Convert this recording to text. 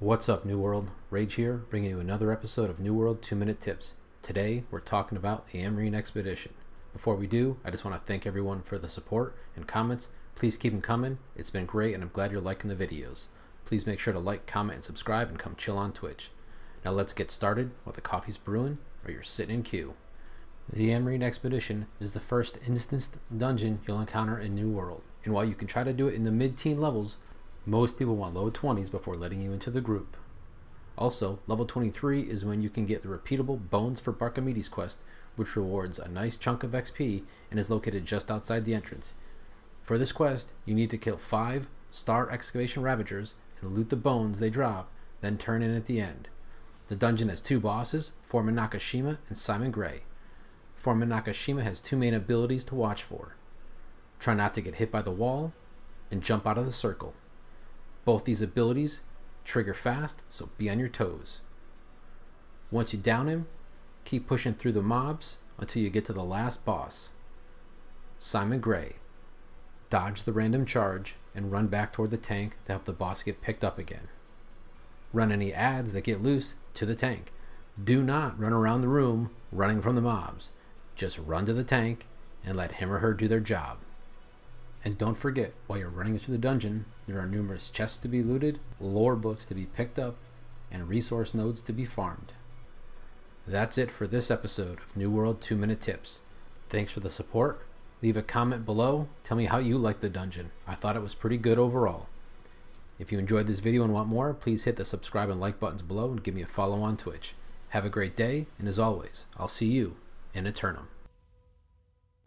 What's up, New World? Rage here, bringing you another episode of New World 2 Minute Tips. Today, we're talking about the Amrine Expedition. Before we do, I just want to thank everyone for the support and comments. Please keep them coming. It's been great, and I'm glad you're liking the videos. Please make sure to like, comment, and subscribe, and come chill on Twitch. Now let's get started while the coffee's brewing or you're sitting in queue. The Amrine Expedition is the first instanced dungeon you'll encounter in New World, and while you can try to do it in the mid-teen levels, most people want low 20s before letting you into the group. Also, level 23 is when you can get the repeatable Bones for Barkimedes quest, which rewards a nice chunk of XP and is located just outside the entrance. For this quest, you need to kill 5 Star Excavation Ravagers and loot the bones they drop, then turn in at the end. The dungeon has two bosses, Foreman Nakashima and Simon Gray. Foreman Nakashima has two main abilities to watch for. Try not to get hit by the wall, and jump out of the circle. Both these abilities trigger fast, so be on your toes. Once you down him, keep pushing through the mobs until you get to the last boss. Simon Gray. Dodge the random charge and run back toward the tank to help the boss get picked up again. Run any ads that get loose to the tank. Do not run around the room running from the mobs. Just run to the tank and let him or her do their job. And don't forget, while you're running through the dungeon, there are numerous chests to be looted, lore books to be picked up, and resource nodes to be farmed. That's it for this episode of New World 2 Minute Tips. Thanks for the support. Leave a comment below. Tell me how you liked the dungeon. I thought it was pretty good overall. If you enjoyed this video and want more, please hit the subscribe and like buttons below and give me a follow on Twitch. Have a great day, and as always, I'll see you in Aeternum.